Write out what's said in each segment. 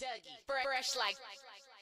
Dougie, fresh like,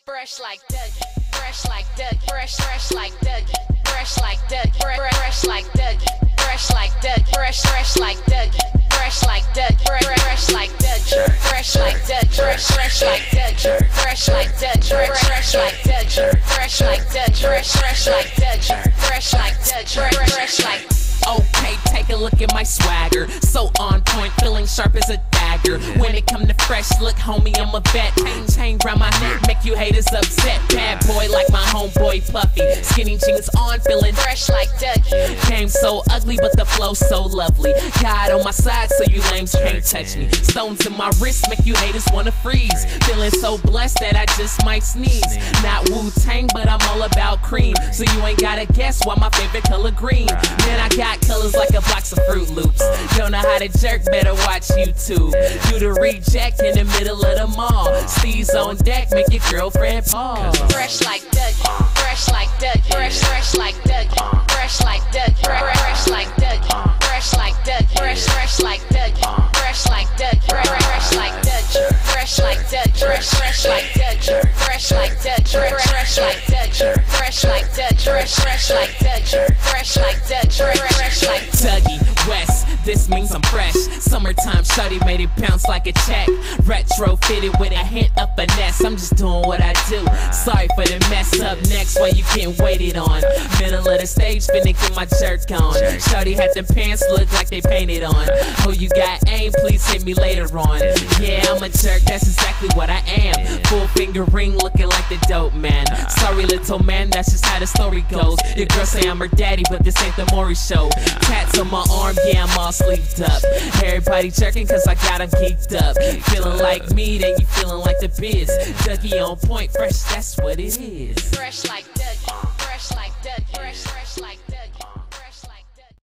fresh like Dougie, fresh like Dougie, fresh, fresh like Dougie, fresh like Dougie, fresh fresh like Dougie, fresh like Dougie, fresh, fresh like Dougie, fresh like Dougie, fresh like Dougie, fresh like Dougie, fresh, fresh like Dougie, fresh like Dougie, fresh fresh like Dougie, fresh like Dougie, fresh, fresh like Dougie, fresh like Dougie, fresh fresh like. Okay, take a look at my swagger. So on point, feeling sharp as a dagger. When it come to fresh look, homie, I'm a vet. Chain, chain round my neck, make you haters upset. Bad boy like my homeboy Puffy. Skinny jeans on, feeling Fresh like Dougie. Game so ugly, but the flow so lovely. God on my side, so you lames can't touch me. Stones in my wrist make you haters wanna freeze. Feeling so blessed that I just might sneeze. Not Wu Tang, but I'm all about cream. So you ain't gotta guess why my favorite color green. Man, I got colors like a box of Froot Loops. Don't know how to jerk, better watch YouTube. You the reject in the middle of the mall. Steez on deck, make your girlfriend pause. Fresh like Dougie, fresh like Dougie, fresh, fresh like Dougie, fresh like Dougie, fresh like Dougie, fresh like Dougie, fresh, fresh like Dougie, fresh like Dougie, fresh like Dougie, fresh like Dougie, fresh, like Dougie, fresh like fresh, fresh like Dougie, fresh like Dougie, fresh like Dougie West, this means I'm fresh. Summertime shawty made it bounce like a check. Retro fitted with a hint of finesse. I'm just doing what I do. Sorry for the mess up next while you getting waited on. Middle of the stage, finna get my jerk on. Shawty had them pants look like they painted on. Oh, you got aim? Please hit me later on. Yeah, I'm a jerk, that's exactly what I am. Full finger ring looking like the dope man. Sorry, little man, that's just how the story goes. Your girl say I'm her daddy, but this ain't the Maury show. Tats on my arm, yeah, I'm all sleeved up. Everybody jerking cause I got got 'em geeked up. Feeling like me, then you feeling like the biz. Dougie on point, fresh, that's what it is. fresh like